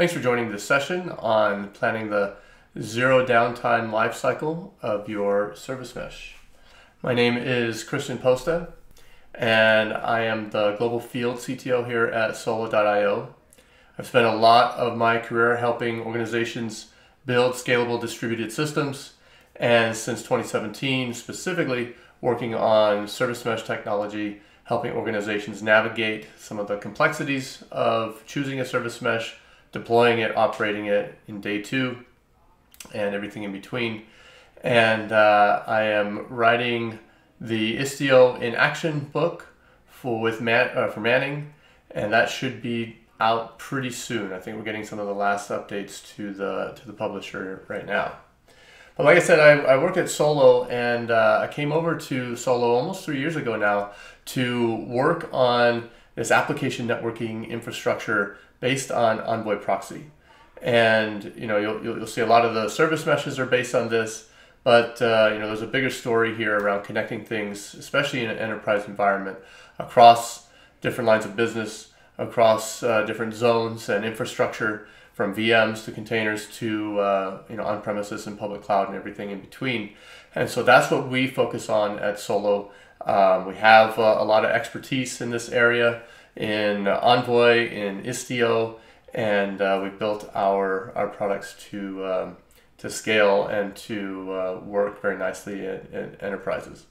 Thanks for joining this session on planning the zero downtime lifecycle of your service mesh. My name is Christian Posta, and I am the Global Field CTO here at Solo.io. I've spent a lot of my career helping organizations build scalable distributed systems, and since 2017, specifically working on service mesh technology, helping organizations navigate some of the complexities of choosing a service mesh deploying it, operating it in day two, and everything in between. And uh, I am writing the Istio in Action book for with Man, uh, for Manning, and that should be out pretty soon. I think we're getting some of the last updates to the to the publisher right now. But like I said, I, I work at Solo, and uh, I came over to Solo almost three years ago now to work on this application networking infrastructure based on Envoy proxy. And you know, you'll, you'll see a lot of the service meshes are based on this, but uh, you know, there's a bigger story here around connecting things, especially in an enterprise environment, across different lines of business, across uh, different zones and infrastructure, from VMs to containers to uh, you know on-premises and public cloud and everything in between. And so that's what we focus on at Solo. Um, we have uh, a lot of expertise in this area in Envoy, in Istio, and uh, we built our, our products to, um, to scale and to uh, work very nicely in, enterprises.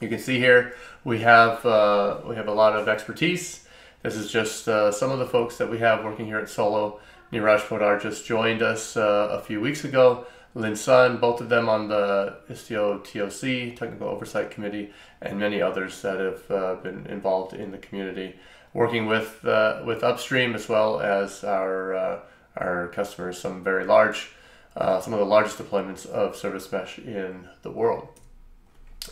You can see here we have, uh, we have a lot of expertise. This is just uh, some of the folks that we have working here at Solo. Neeraj Poddar just joined us uh, a few weeks ago. Lin Sun, both of them on the Istio TOC, Technical Oversight Committee, and many others that have uh, been involved in the community, working with uh, with upstream as well as our uh, our customers. Some very large, uh, some of the largest deployments of Service Mesh in the world.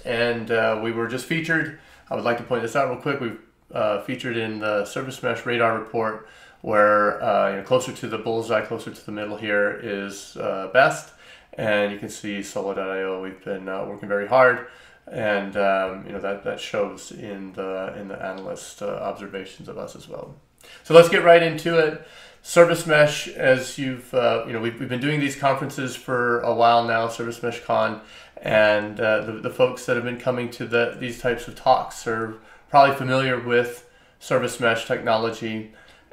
And uh, we were just featured. I would like to point this out real quick. We've uh, featured in the Service Mesh Radar report, where you know, closer to the bullseye, closer to the middle here is best and you can see Solo.io. We've been uh, working very hard, and um, you know that that shows in the in the analyst uh, observations of us as well. So let's get right into it. Service Mesh, as you've uh, you know, we've, we've been doing these conferences for a while now. Service Mesh Con, and uh, the the folks that have been coming to the these types of talks are probably familiar with Service Mesh technology,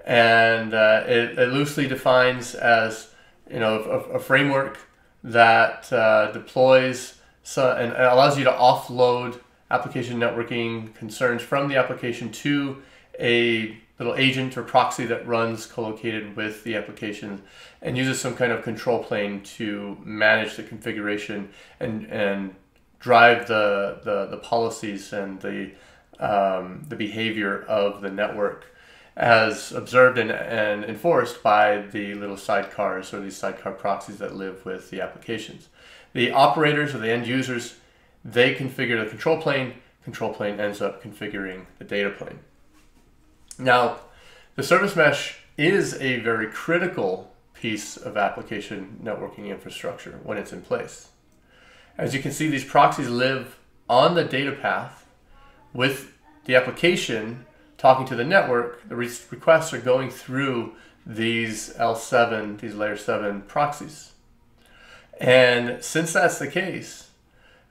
and uh, it, it loosely defines as you know a, a framework that uh, deploys so, and allows you to offload application networking concerns from the application to a little agent or proxy that runs co-located with the application and uses some kind of control plane to manage the configuration and, and drive the, the, the policies and the, um, the behavior of the network as observed and, and enforced by the little sidecars or these sidecar proxies that live with the applications. The operators or the end users, they configure the control plane, control plane ends up configuring the data plane. Now, the service mesh is a very critical piece of application networking infrastructure when it's in place. As you can see, these proxies live on the data path with the application talking to the network, the re requests are going through these L7, these layer 7 proxies. And since that's the case,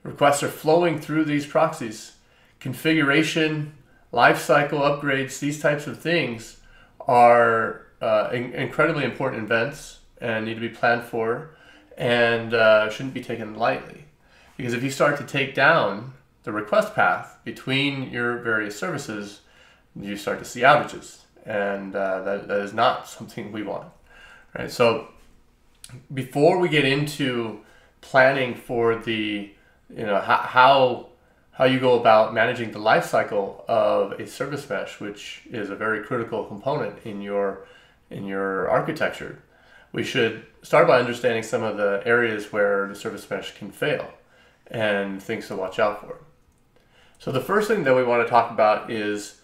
requests are flowing through these proxies. Configuration, lifecycle upgrades, these types of things are uh, in incredibly important events and need to be planned for and uh, shouldn't be taken lightly. Because if you start to take down the request path between your various services, you start to see outages, and uh, that, that is not something we want, right? So before we get into planning for the, you know, how, how how you go about managing the life cycle of a service mesh, which is a very critical component in your in your architecture, we should start by understanding some of the areas where the service mesh can fail and things to watch out for. So the first thing that we want to talk about is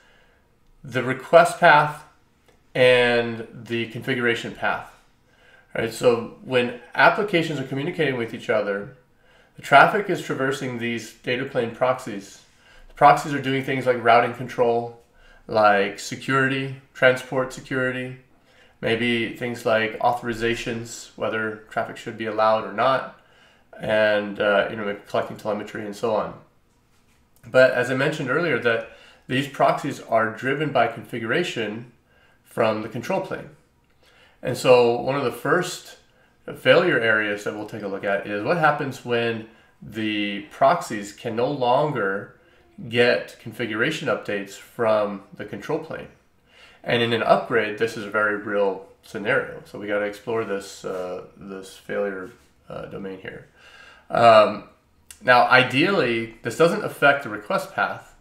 the request path and the configuration path. Right, so when applications are communicating with each other, the traffic is traversing these data plane proxies. The proxies are doing things like routing control, like security, transport security, maybe things like authorizations, whether traffic should be allowed or not, and uh, you know collecting telemetry and so on. But as I mentioned earlier, that these proxies are driven by configuration from the control plane. And so one of the first failure areas that we'll take a look at is what happens when the proxies can no longer get configuration updates from the control plane. And in an upgrade, this is a very real scenario. So we got to explore this, uh, this failure uh, domain here. Um, now, ideally, this doesn't affect the request path.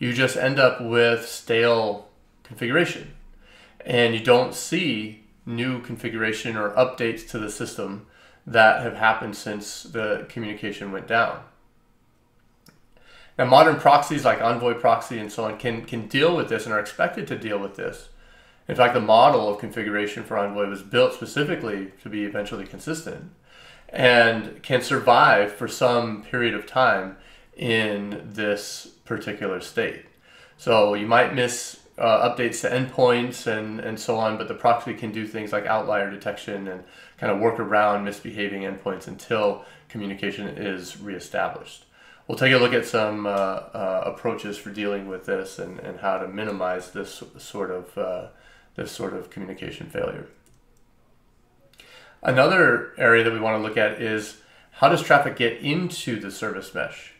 You just end up with stale configuration. And you don't see new configuration or updates to the system that have happened since the communication went down. Now, modern proxies like Envoy proxy and so on can, can deal with this and are expected to deal with this. In fact, the model of configuration for Envoy was built specifically to be eventually consistent and can survive for some period of time in this particular state. So you might miss uh, updates to endpoints and, and so on, but the proxy can do things like outlier detection and kind of work around misbehaving endpoints until communication is reestablished. We'll take a look at some uh, uh, approaches for dealing with this and, and how to minimize this sort of uh, this sort of communication failure. Another area that we want to look at is how does traffic get into the service mesh?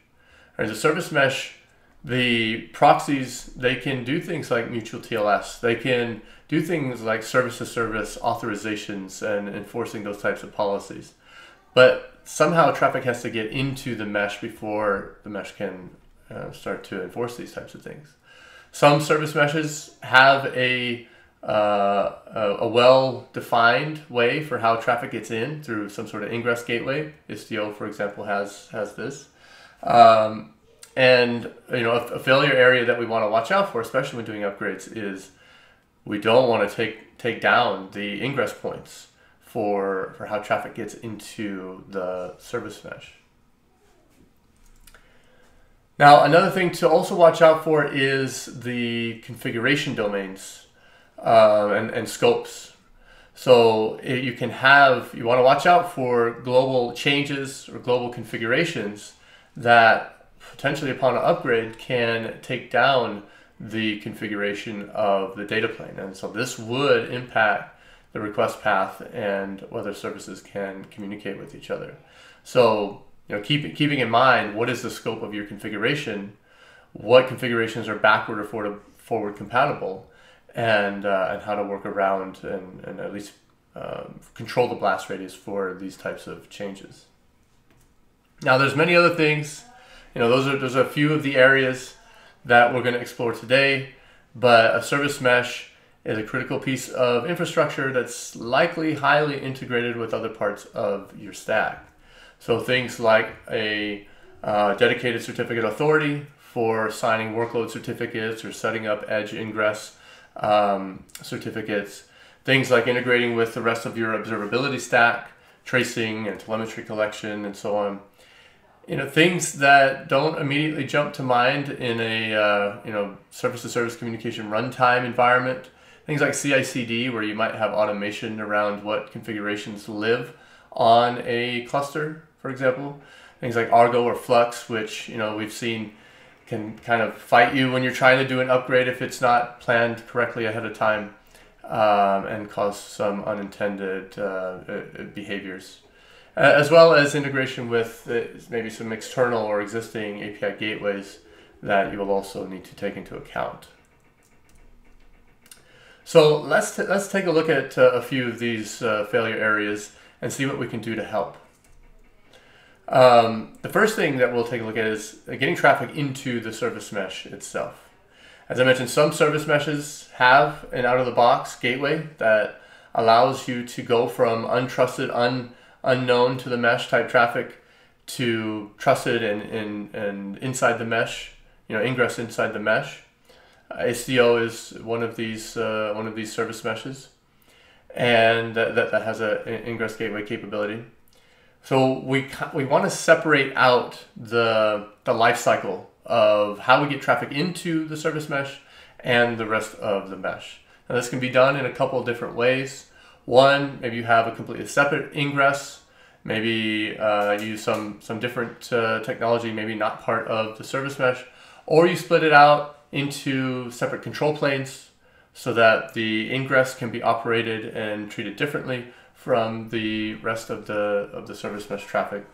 Right, the service mesh, the proxies, they can do things like mutual TLS. They can do things like service to service authorizations and enforcing those types of policies. But somehow traffic has to get into the mesh before the mesh can uh, start to enforce these types of things. Some service meshes have a uh, a well-defined way for how traffic gets in through some sort of ingress gateway. Istio, for example, has has this. Um, and you know, a, failure area that we want to watch out for, especially when doing upgrades, is we don't want to take take down the ingress points for for how traffic gets into the service mesh. Now, another thing to also watch out for is the configuration domains uh, and, and scopes. So it, you can have, you want to watch out for global changes or global configurations that potentially upon an upgrade can take down the configuration of the data plane. And so this would impact the request path and whether services can communicate with each other. So, you know, keep, keeping in mind what is the scope of your configuration, what configurations are backward or forward, forward compatible, and uh, and how to work around and, and at least um, control the blast radius for these types of changes. Now, there's many other things. You know, those are those are a few of the areas that we're going to explore today. But a service mesh is a critical piece of infrastructure that's likely highly integrated with other parts of your stack. So things like a uh, dedicated certificate authority for signing workload certificates or setting up edge ingress um, certificates, things like integrating with the rest of your observability stack, tracing and telemetry collection, and so on. You know, things that don't immediately jump to mind in a uh, you know service-to-service communication runtime environment. Things like CI/CD, where you might have automation around what configurations live on a cluster, for example. Things like Argo or Flux, which you know we've seen can kind of fight you when you're trying to do an upgrade if it's not planned correctly ahead of time um, and cause some unintended uh, uh behaviors. As well as integration with uh, maybe some external or existing API gateways that you will also need to take into account. So let's, let's take a look at uh, a few of these uh, failure areas and see what we can do to help. Um, the first thing that we'll take a look at is getting traffic into the service mesh itself. As I mentioned, some service meshes have an out-of-the-box gateway that allows you to go from untrusted, un, unknown to the mesh type traffic to trusted and, and, and inside the mesh, you know, ingress inside the mesh. Uh, is one of these uh, one of these service meshes, and that, that, that has an ingress gateway capability. So we we want to separate out the the life cycle of how we get traffic into the service mesh and the rest of the mesh. Now this can be done in a couple different ways. One, maybe you have a completely separate ingress, maybe uh, use some, some different uh, technology, maybe not part of the service mesh, or you split it out into separate control planes so that the ingress can be operated and treated differently from the rest of the, of the service mesh traffic.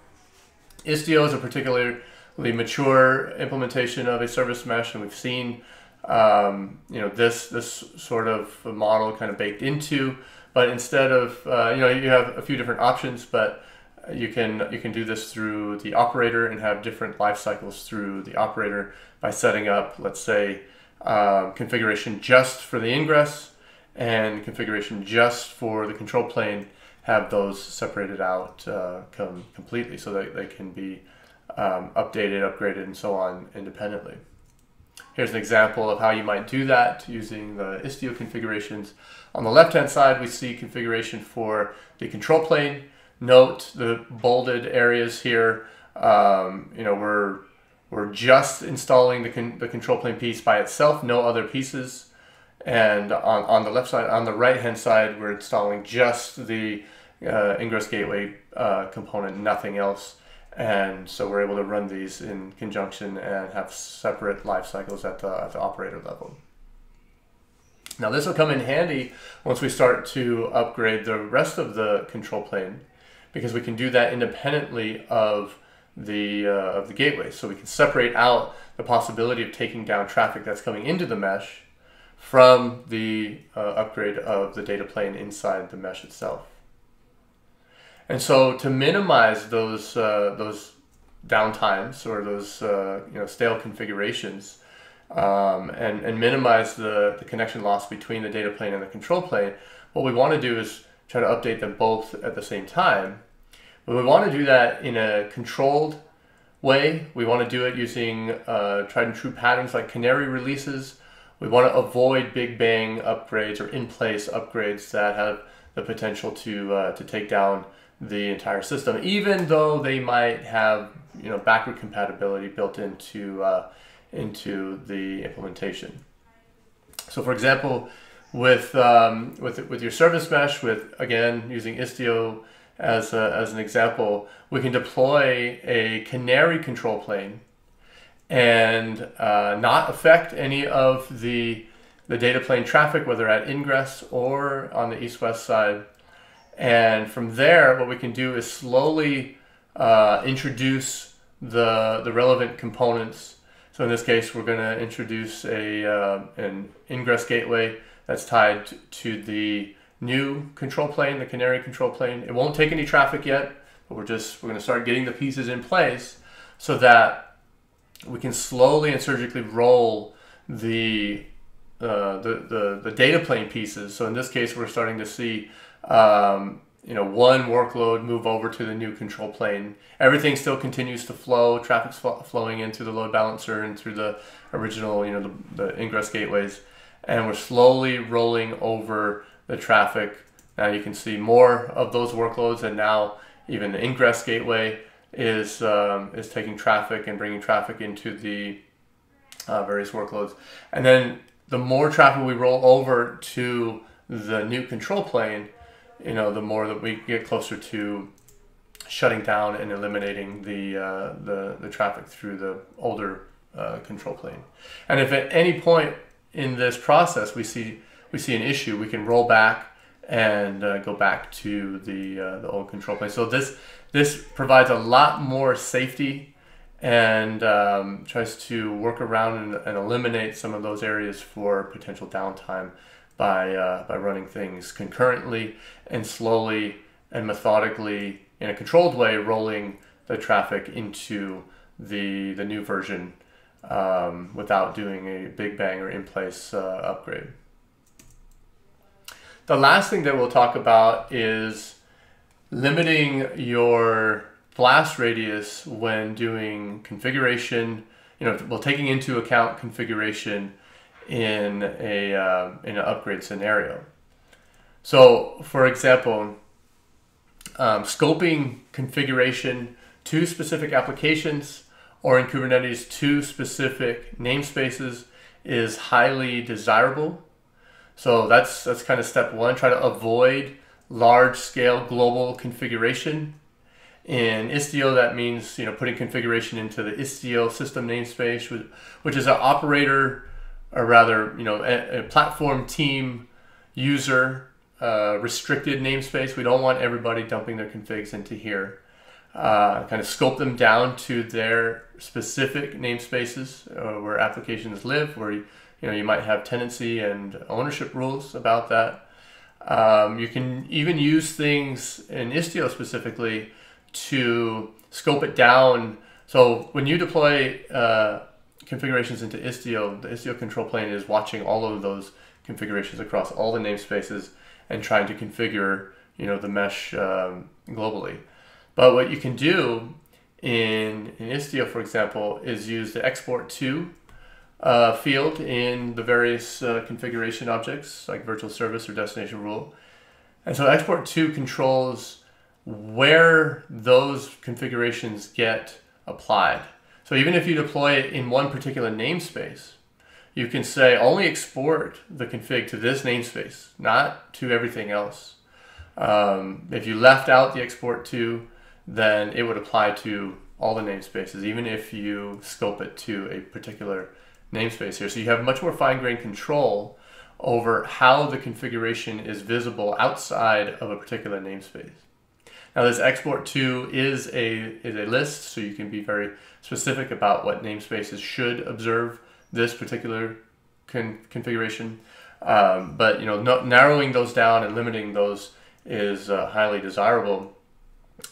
Istio is a particularly mature implementation of a service mesh, and we've seen um, you know this this sort of model kind of baked into. But instead of uh, you know you have a few different options, but you can you can do this through the operator and have different life cycles through the operator by setting up, let's say, uh, configuration just for the ingress and configuration just for the control plane. Have those separated out uh, come completely so that they can be um, updated, upgraded, and so on independently. Here's an example of how you might do that using the Istio configurations. On the left-hand side, we see configuration for the control plane. Note the bolded areas here. Um, you know, we're, we're just installing the, con the control plane piece by itself, no other pieces. And on, on the left side, on the right-hand side, we're installing just the uh, ingress gateway uh, component, nothing else. And so we're able to run these in conjunction and have separate life cycles at the, at the operator level. Now this will come in handy once we start to upgrade the rest of the control plane because we can do that independently of the, uh, of the gateway. So we can separate out the possibility of taking down traffic that's coming into the mesh from the uh, upgrade of the data plane inside the mesh itself. And so to minimize those uh, those downtimes or those uh, you know stale configurations um, and, and minimize the, the connection loss between the data plane and the control plane, what we want to do is try to update them both at the same time. But we want to do that in a controlled way. We want to do it using uh, tried and true patterns like canary releases. We want to avoid big bang upgrades or in-place upgrades that have the potential to, uh, to take down the entire system, even though they might have you know backward compatibility built into uh, into the implementation. So, for example, with um, with with your service mesh, with again using Istio as a, as an example, we can deploy a canary control plane and uh, not affect any of the the data plane traffic, whether at ingress or on the east-west side and from there, what we can do is slowly uh, introduce the, the relevant components. So in this case, we're going to introduce a, uh, an ingress gateway that's tied to the new control plane, the Canary control plane. It won't take any traffic yet, but we're just we're going to start getting the pieces in place so that we can slowly and surgically roll the uh, the, the, the data plane pieces. So in this case, we're starting to see um, you know, one workload move over to the new control plane. Everything still continues to flow. Traffic's fl flowing through the load balancer and through the original, you know, the, the ingress gateways. And we're slowly rolling over the traffic. Now you can see more of those workloads, and now even the ingress gateway is um, is taking traffic and bringing traffic into the uh, various workloads. And then the more traffic we roll over to the new control plane, you know, the more that we get closer to shutting down and eliminating the uh, the, the traffic through the older uh, control plane. And if at any point in this process we see we see an issue, we can roll back and uh, go back to the uh, the old control plane. So this this provides a lot more safety and um, tries to work around and, and eliminate some of those areas for potential downtime by, uh, by running things concurrently and slowly and methodically in a controlled way rolling the traffic into the, the new version um, without doing a big bang or in-place uh, upgrade. The last thing that we'll talk about is limiting your blast radius when doing configuration, you know, well, taking into account configuration in a uh, in an upgrade scenario. So, for example, um, scoping configuration to specific applications or in Kubernetes to specific namespaces is highly desirable. So that's that's kind of step one. Try to avoid large scale global configuration. In Istio, that means you know putting configuration into the Istio system namespace, which is an operator, or rather, you know, a, a platform team user uh, restricted namespace. We don't want everybody dumping their configs into here. Uh, kind of scope them down to their specific namespaces uh, where applications live, where you, know you might have tenancy and ownership rules about that. Um, you can even use things in Istio specifically to scope it down. So when you deploy uh, configurations into Istio, the Istio control plane is watching all of those configurations across all the namespaces and trying to configure you know the mesh um, globally. But what you can do in, in Istio, for example, is use the export to uh, field in the various uh, configuration objects like virtual service or destination rule. And so export to controls where those configurations get applied. So even if you deploy it in one particular namespace, you can say only export the config to this namespace, not to everything else. Um, if you left out the export to, then it would apply to all the namespaces, even if you scope it to a particular namespace here. So you have much more fine-grained control over how the configuration is visible outside of a particular namespace. Now this export to is a, is a list, so you can be very specific about what namespaces should observe this particular con configuration. Um, but you know, no, narrowing those down and limiting those is uh, highly desirable.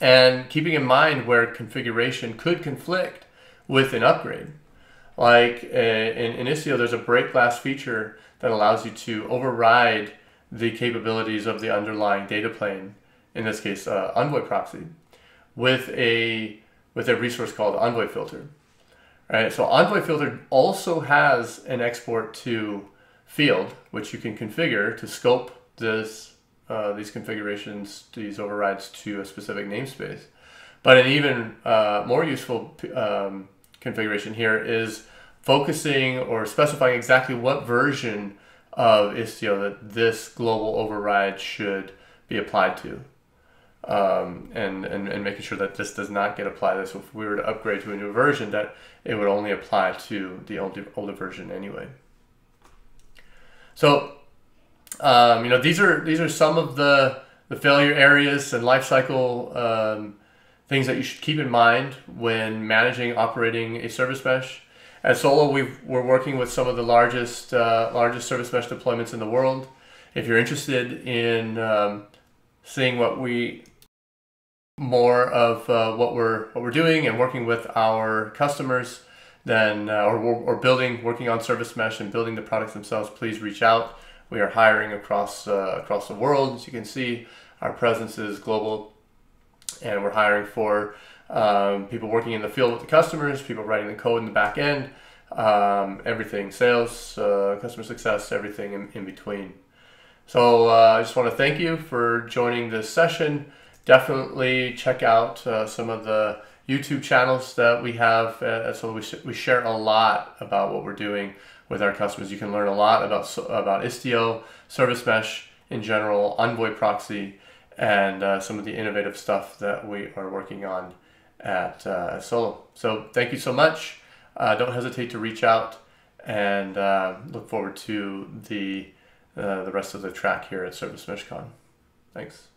And keeping in mind where configuration could conflict with an upgrade. Like uh, in, in Istio, there's a break glass feature that allows you to override the capabilities of the underlying data plane, in this case, uh, Envoy proxy, with a with a resource called Envoy filter. Right, so Envoy filter also has an export to field, which you can configure to scope this uh, these configurations, these overrides to a specific namespace. But an even uh, more useful um, configuration here is focusing or specifying exactly what version of Istio that this global override should be applied to. Um, and, and, and making sure that this does not get applied. So if we were to upgrade to a new version, that it would only apply to the older, older version anyway. So, um, you know, these are these are some of the the failure areas and lifecycle um, things that you should keep in mind when managing operating a service mesh. At Solo, we are working with some of the largest uh, largest service mesh deployments in the world. If you're interested in um, seeing what we more of uh, what we're what we're doing and working with our customers, then uh, or, or building working on service mesh and building the products themselves, please reach out. We are hiring across uh, across the world. As you can see, our presence is global, and we're hiring for um, people working in the field with the customers, people writing the code in the back end, um, everything sales, uh, customer success, everything in, in between. So uh, I just want to thank you for joining this session definitely check out uh, some of the YouTube channels that we have. Uh, so we, sh we share a lot about what we're doing with our customers. You can learn a lot about about Istio, Service Mesh in general, Envoy Proxy, and uh, some of the innovative stuff that we are working on at uh, Solo. So thank you so much. Uh, don't hesitate to reach out and uh, look forward to the uh, the rest of the track here at Service Mesh Con. Thanks.